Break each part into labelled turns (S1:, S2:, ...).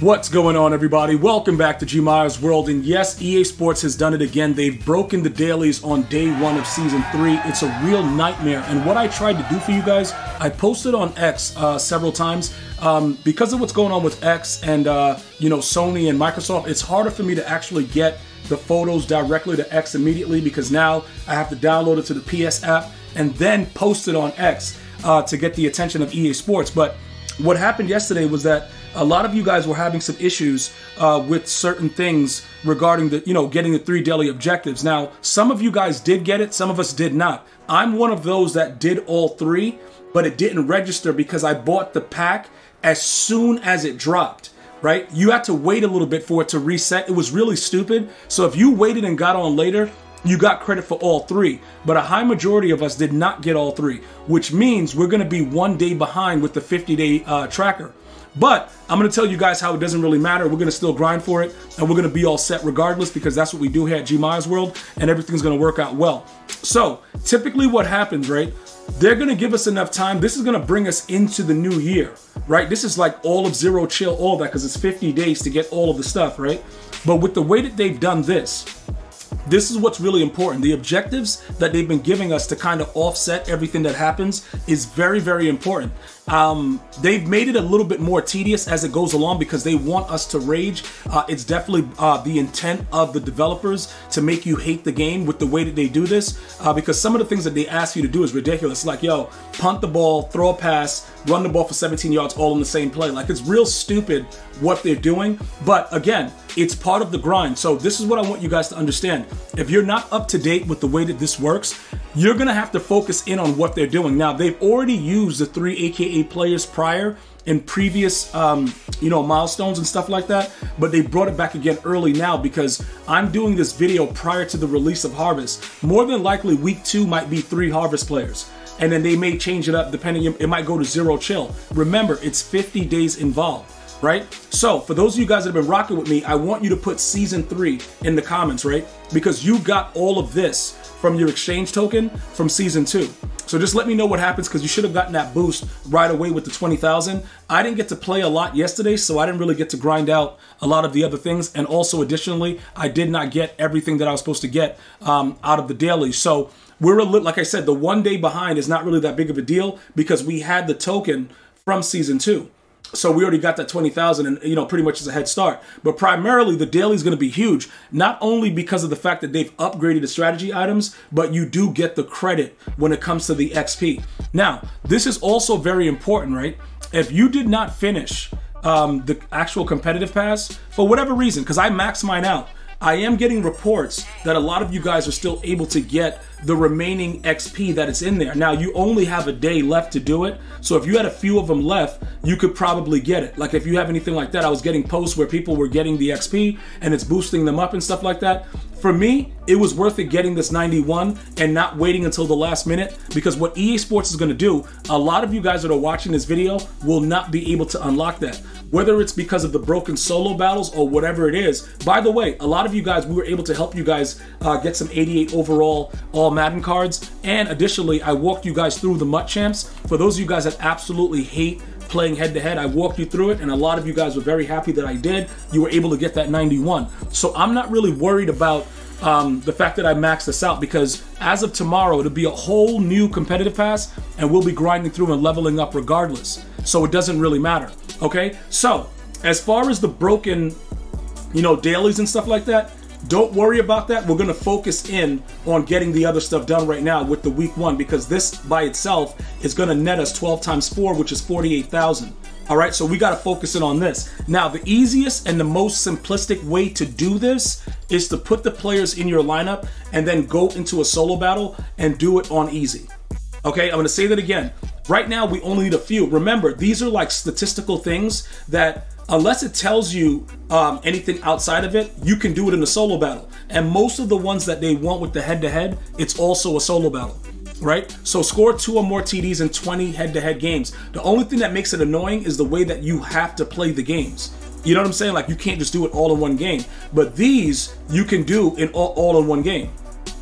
S1: What's going on, everybody? Welcome back to GmiasWorld. And yes, EA Sports has done it again. They've broken the dailies on day one of season three. It's a real nightmare. And what I tried to do for you guys, I posted on X uh, several times. Um, because of what's going on with X and uh, you know Sony and Microsoft, it's harder for me to actually get the photos directly to X immediately because now I have to download it to the PS app and then post it on X uh, to get the attention of EA Sports. But what happened yesterday was that a lot of you guys were having some issues uh, with certain things regarding the, you know, getting the three daily objectives. Now, some of you guys did get it, some of us did not. I'm one of those that did all three, but it didn't register because I bought the pack as soon as it dropped. Right? You had to wait a little bit for it to reset. It was really stupid. So if you waited and got on later, you got credit for all three, but a high majority of us did not get all three, which means we're going to be one day behind with the 50 day uh, tracker. But I'm to tell you guys how it doesn't really matter. We're going to still grind for it and we're going to be all set regardless because that's what we do here at GmiasWorld and everything's to work out well. So typically what happens, right? They're going to give us enough time. This is going to bring us into the new year, right? This is like all of zero chill, all that because it's 50 days to get all of the stuff, right? But with the way that they've done this, this is what's really important. The objectives that they've been giving us to kind of offset everything that happens is very, very important. Um, they've made it a little bit more tedious as it goes along because they want us to rage. Uh, it's definitely uh, the intent of the developers to make you hate the game with the way that they do this uh, because some of the things that they ask you to do is ridiculous. Like, yo, punt the ball, throw a pass, run the ball for 17 yards all in the same play. Like, it's real stupid what they're doing. But again, it's part of the grind. So this is what I want you guys to understand. If you're not up to date with the way that this works, you're gonna have to focus in on what they're doing. Now, they've already used the three AKA players prior in previous, um, you know, milestones and stuff like that, but they brought it back again early now because I'm doing this video prior to the release of Harvest. More than likely, week two might be three Harvest players. And then they may change it up depending, it might go to zero chill. Remember, it's 50 days involved right? So for those of you guys that have been rocking with me, I want you to put season three in the comments, right? Because you got all of this from your exchange token from season two. So just let me know what happens because you should have gotten that boost right away with the 20,000. I didn't get to play a lot yesterday, so I didn't really get to grind out a lot of the other things. And also additionally, I did not get everything that I was supposed to get um, out of the daily. So we're a little, like I said, the one day behind is not really that big of a deal because we had the token from season two. So we already got that 20,000 and, you know, pretty much as a head start. But primarily the daily is going to be huge, not only because of the fact that they've upgraded the strategy items, but you do get the credit when it comes to the XP. Now, this is also very important, right? If you did not finish um, the actual competitive pass, for whatever reason, because I max mine out, I am getting reports that a lot of you guys are still able to get the remaining XP that is in there. Now, you only have a day left to do it. So if you had a few of them left, you could probably get it. Like if you have anything like that, I was getting posts where people were getting the XP and it's boosting them up and stuff like that. For me, it was worth it getting this 91 and not waiting until the last minute because what EA Sports is going to do, a lot of you guys that are watching this video will not be able to unlock that whether it's because of the broken solo battles or whatever it is. By the way, a lot of you guys, we were able to help you guys uh, get some 88 overall All Madden cards. And additionally, I walked you guys through the MUT Champs. For those of you guys that absolutely hate playing head to head. I walked you through it, and a lot of you guys were very happy that I did. You were able to get that 91. So I'm not really worried about um, the fact that I maxed this out because as of tomorrow, it'll be a whole new competitive pass, and we'll be grinding through and leveling up regardless. So it doesn't really matter. Okay, so as far as the broken, you know, dailies and stuff like that, don't worry about that. We're going to focus in on getting the other stuff done right now with the week one because this by itself is going to net us 12 times 4, which is 48,000. All right, so we got to focus in on this. Now, the easiest and the most simplistic way to do this is to put the players in your lineup and then go into a solo battle and do it on easy. Okay, I'm going to say that again. Right now, we only need a few. Remember, these are like statistical things that unless it tells you um, anything outside of it, you can do it in a solo battle. And most of the ones that they want with the head-to-head, it's also a solo battle right? So score two or more TDs in 20 head-to-head -head games. The only thing that makes it annoying is the way that you have to play the games. You know what I'm saying? Like you can't just do it all in one game. But these you can do in all, all in one game.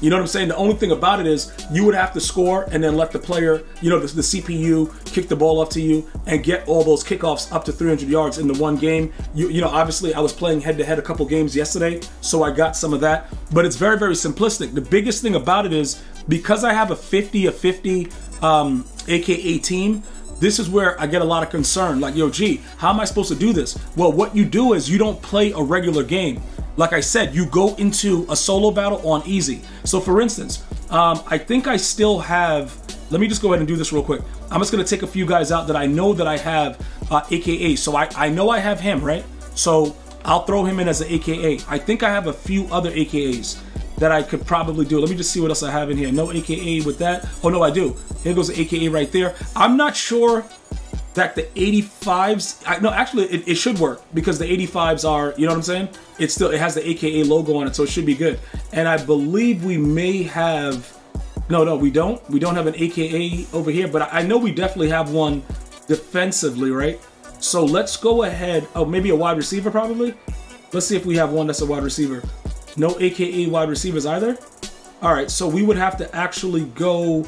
S1: You know what I'm saying? The only thing about it is you would have to score and then let the player, you know, the, the CPU kick the ball up to you and get all those kickoffs up to 300 yards in the one game. You, you know, obviously I was playing head to head a couple games yesterday, so I got some of that. But it's very, very simplistic. The biggest thing about it is because I have a 50 a 50 um, AKA team, this is where I get a lot of concern. Like, yo, gee, how am I supposed to do this? Well, what you do is you don't play a regular game. Like I said, you go into a solo battle on easy. So, for instance, um, I think I still have. Let me just go ahead and do this real quick. I'm just gonna take a few guys out that I know that I have uh, AKA. So I, I know I have him, right? So I'll throw him in as an AKA. I think I have a few other AKAs that I could probably do. Let me just see what else I have in here. No AKA with that. Oh, no, I do. Here goes the AKA right there. I'm not sure that the 85s, I, no, actually, it, it, should work because the 85s are, you know what I'm saying? It still, it has the AKA logo on it, so it should be good. And I believe we may have, no, no, we don't. We don't have an AKA over here, but I know we definitely have one defensively, right? So let's go ahead. Oh, maybe a wide receiver, probably. Let's see if we have one that's a wide receiver. No AKA wide receivers either? All right, so we would have to actually go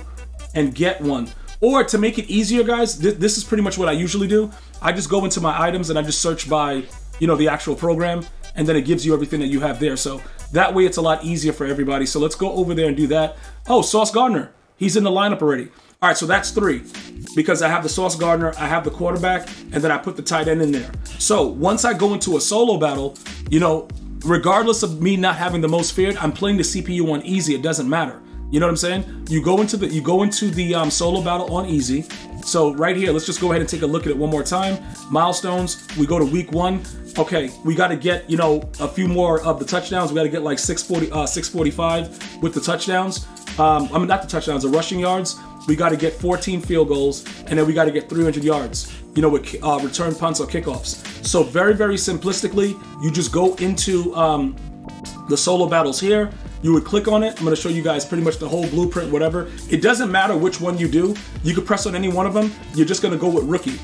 S1: and get one. Or to make it easier, guys, th this is pretty much what I usually do. I just go into my items and I just search by, you know, the actual program, and then it gives you everything that you have there. So that way it's a lot easier for everybody. So let's go over there and do that. Oh, Sauce Gardner. He's in the lineup already. All right, so that's three because I have the Sauce Gardner, I have the quarterback, and then I put the tight end in there. So once I go into a solo battle, you know, regardless of me not having the most feared, I'm playing the CPU on easy. It doesn't matter. You know what I'm saying? You go into the you go into the um, solo battle on easy. So right here, let's just go ahead and take a look at it one more time. Milestones. We go to week one. Okay, we got to get you know a few more of the touchdowns. We got to get like 640, uh, 645 with the touchdowns. Um, I mean not the touchdowns, the rushing yards. We got to get 14 field goals, and then we got to get 300 yards you know, with uh, return punts or kickoffs. So very, very simplistically, you just go into um, the solo battles here. You would click on it. I'm to show you guys pretty much the whole blueprint, whatever. It doesn't matter which one you do. You could press on any one of them. You're just to go with rookie.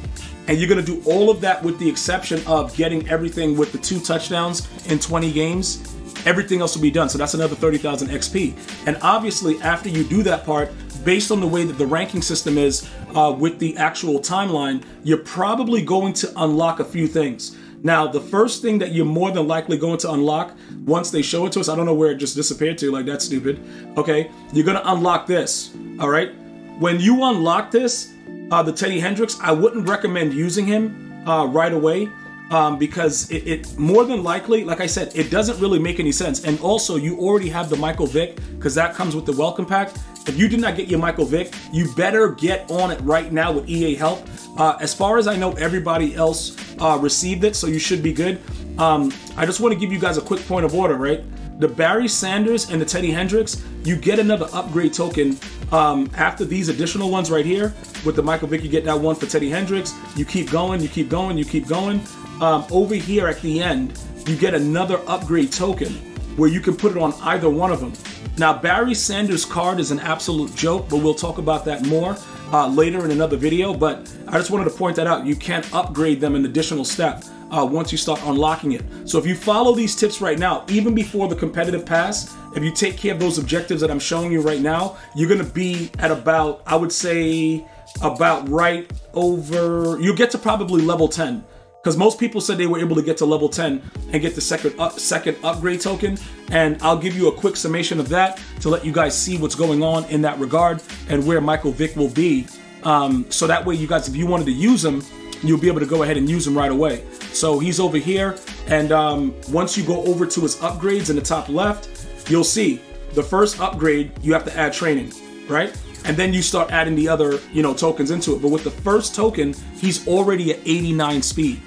S1: And you're to do all of that with the exception of getting everything with the two touchdowns in 20 games. Everything else will be done. So that's another 30,000 XP. And obviously, after you do that part, based on the way that the ranking system is uh, with the actual timeline, you're probably going to unlock a few things. Now, the first thing that you're more than likely going to unlock once they show it to us, I don't know where it just disappeared to, like that's stupid. Okay, you're gonna unlock this. All right, when you unlock this, uh, the Teddy Hendricks, I wouldn't recommend using him uh, right away um, because it, it, more than likely, like I said, it doesn't really make any sense. And also, you already have the Michael Vick because that comes with the welcome pack. If you did not get your Michael Vick, you better get on it right now with EA help. Uh, as far as I know, everybody else uh, received it, so you should be good. Um, I just want to give you guys a quick point of order, right? The Barry Sanders and the Teddy Hendricks, you get another upgrade token um, after these additional ones right here. With the Michael Vick, you get that one for Teddy Hendricks. You keep going, you keep going, you keep going. Um, over here at the end, you get another upgrade token where you can put it on either one of them. Now, Barry Sanders' card is an absolute joke, but we'll talk about that more uh, later in another video. But I just wanted to point that out. You can upgrade them an additional step uh, once you start unlocking it. So if you follow these tips right now, even before the competitive pass, if you take care of those objectives that I'm showing you right now, you're going to be at about, I would say, about right over, you'll get to probably level 10 because most people said they were able to get to level 10 and get the second up, second upgrade token and I'll give you a quick summation of that to let you guys see what's going on in that regard and where Michael Vick will be. Um, so that way you guys if you wanted to use him you'll be able to go ahead and use him right away. So he's over here and um, once you go over to his upgrades in the top left you'll see the first upgrade you have to add training right? And then you start adding the other you know tokens into it. But with the first token he's already at 89 speed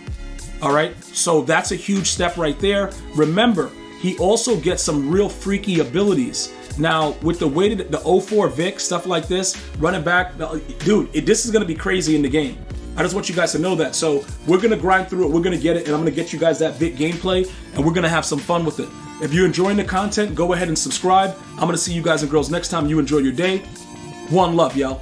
S1: all right, so that's a huge step right there. Remember, he also gets some real freaky abilities. Now, with the way that the 04 Vick, stuff like this, running back, uh, dude, it, this is to be crazy in the game. I just want you guys to know that. So we're to grind through it. We're to get it, and I'm to get you guys that Vick gameplay, and we're to have some fun with it. If you're enjoying the content, go ahead and subscribe. I'm to see you guys and girls next time. You enjoy your day. One love, y'all.